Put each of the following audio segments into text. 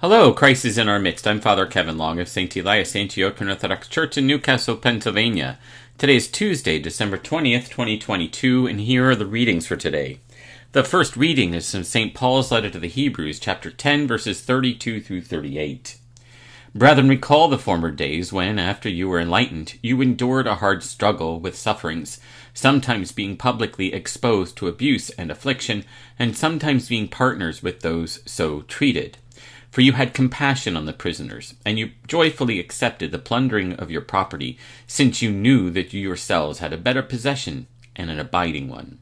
Hello, Christ is in our midst. I'm Father Kevin Long of St. Elias Antiochian Orthodox Church in New Castle, Pennsylvania. Today is Tuesday, December 20th, 2022, and here are the readings for today. The first reading is from St. Paul's letter to the Hebrews, chapter 10, verses 32 through 38. Brethren, recall the former days when, after you were enlightened, you endured a hard struggle with sufferings, sometimes being publicly exposed to abuse and affliction, and sometimes being partners with those so treated. For you had compassion on the prisoners, and you joyfully accepted the plundering of your property, since you knew that you yourselves had a better possession and an abiding one.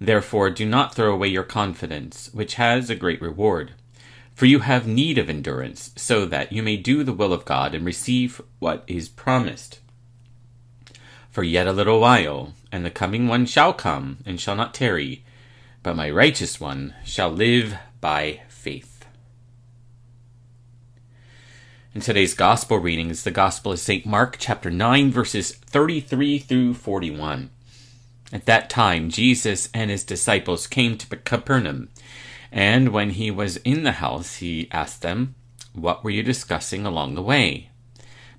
Therefore do not throw away your confidence, which has a great reward. For you have need of endurance, so that you may do the will of God and receive what is promised. For yet a little while, and the coming one shall come, and shall not tarry, but my righteous one shall live by faith. In today's gospel reading is the Gospel of St. Mark, chapter 9, verses 33 through 41. At that time, Jesus and his disciples came to Capernaum, and when he was in the house, he asked them, What were you discussing along the way?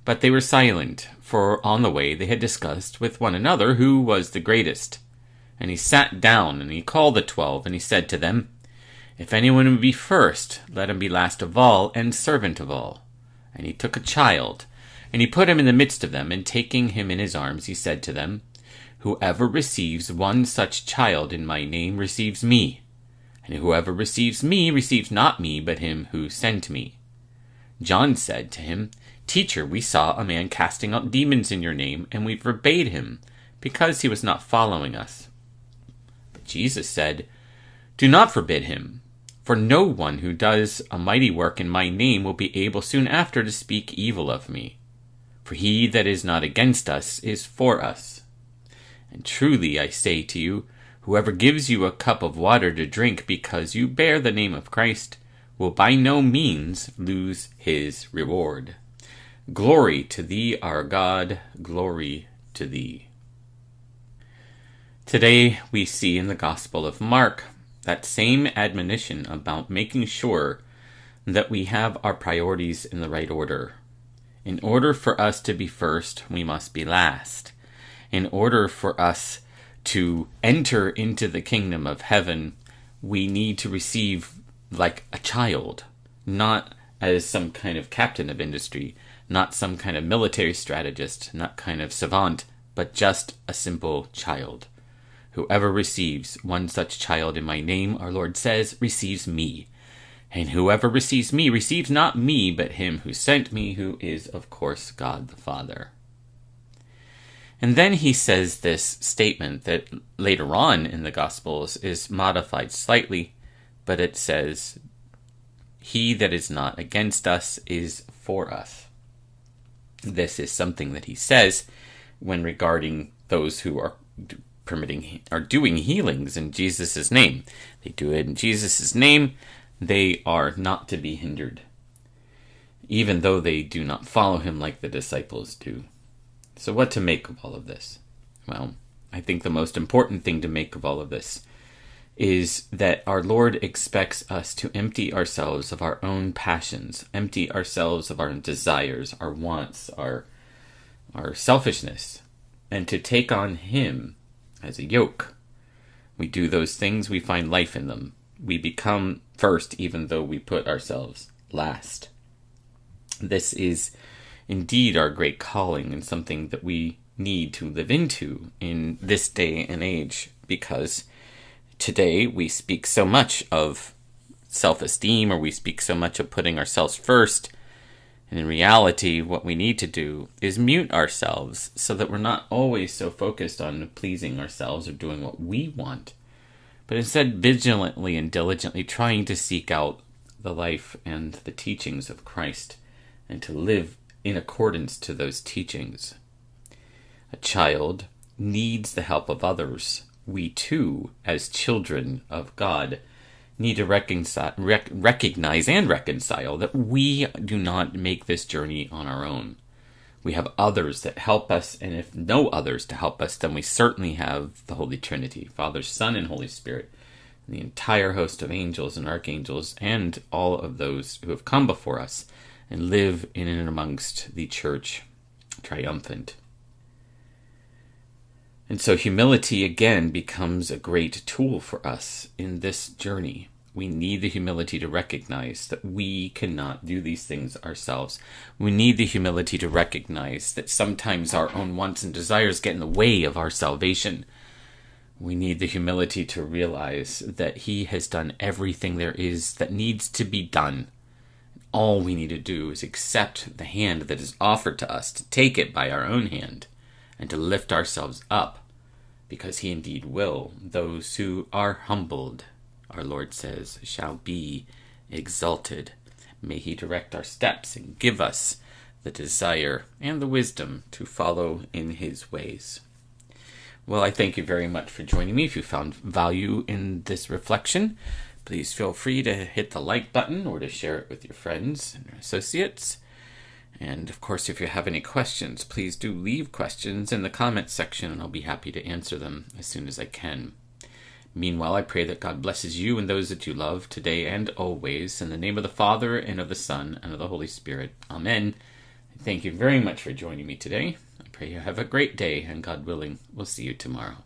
But they were silent, for on the way they had discussed with one another who was the greatest. And he sat down, and he called the twelve, and he said to them, If anyone would be first, let him be last of all, and servant of all. And he took a child, and he put him in the midst of them, and taking him in his arms, he said to them, Whoever receives one such child in my name receives me, and whoever receives me receives not me, but him who sent me. John said to him, Teacher, we saw a man casting out demons in your name, and we forbade him, because he was not following us. But Jesus said, Do not forbid him for no one who does a mighty work in my name will be able soon after to speak evil of me. For he that is not against us is for us. And truly I say to you, whoever gives you a cup of water to drink because you bear the name of Christ will by no means lose his reward. Glory to thee, our God, glory to thee. Today we see in the Gospel of Mark that same admonition about making sure that we have our priorities in the right order. In order for us to be first, we must be last. In order for us to enter into the kingdom of heaven, we need to receive like a child, not as some kind of captain of industry, not some kind of military strategist, not kind of savant, but just a simple child. Whoever receives one such child in my name, our Lord says, receives me. And whoever receives me receives not me, but him who sent me, who is, of course, God the Father. And then he says this statement that later on in the Gospels is modified slightly, but it says, He that is not against us is for us. This is something that he says when regarding those who are permitting are doing healings in Jesus' name. They do it in Jesus' name. They are not to be hindered, even though they do not follow him like the disciples do. So, what to make of all of this? Well, I think the most important thing to make of all of this is that our Lord expects us to empty ourselves of our own passions, empty ourselves of our desires, our wants, our our selfishness, and to take on Him as a yoke. We do those things, we find life in them. We become first, even though we put ourselves last. This is indeed our great calling and something that we need to live into in this day and age because today we speak so much of self esteem or we speak so much of putting ourselves first and in reality, what we need to do is mute ourselves so that we're not always so focused on pleasing ourselves or doing what we want, but instead vigilantly and diligently trying to seek out the life and the teachings of Christ and to live in accordance to those teachings. A child needs the help of others. We too, as children of God, need to reconcile, rec- recognize and reconcile that we do not make this journey on our own. We have others that help us, and if no others to help us, then we certainly have the Holy Trinity Father, Son, and Holy Spirit, and the entire host of angels and archangels, and all of those who have come before us and live in and amongst the church triumphant. And so humility again becomes a great tool for us in this journey. We need the humility to recognize that we cannot do these things ourselves. We need the humility to recognize that sometimes our own wants and desires get in the way of our salvation. We need the humility to realize that He has done everything there is that needs to be done. All we need to do is accept the hand that is offered to us, to take it by our own hand, and to lift ourselves up, because He indeed will. Those who are humbled, our Lord says, shall be exalted. May He direct our steps and give us the desire and the wisdom to follow in His ways. Well, I thank you very much for joining me. If you found value in this reflection, please feel free to hit the like button or to share it with your friends and associates. And of course, if you have any questions, please do leave questions in the comments section and I'll be happy to answer them as soon as I can. Meanwhile, I pray that God blesses you and those that you love today and always. In the name of the Father, and of the Son, and of the Holy Spirit. Amen. Thank you very much for joining me today. I pray you have a great day, and God willing, we'll see you tomorrow.